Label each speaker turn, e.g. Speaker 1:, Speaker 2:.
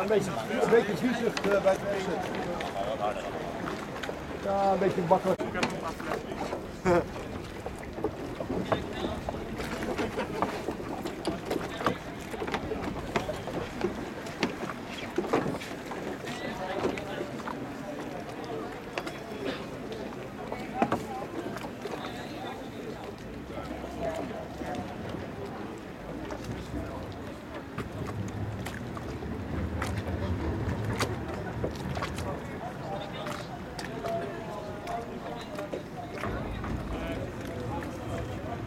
Speaker 1: een beetje, een beetje viezig eh, bij het essen. Ja, een beetje makkelijk.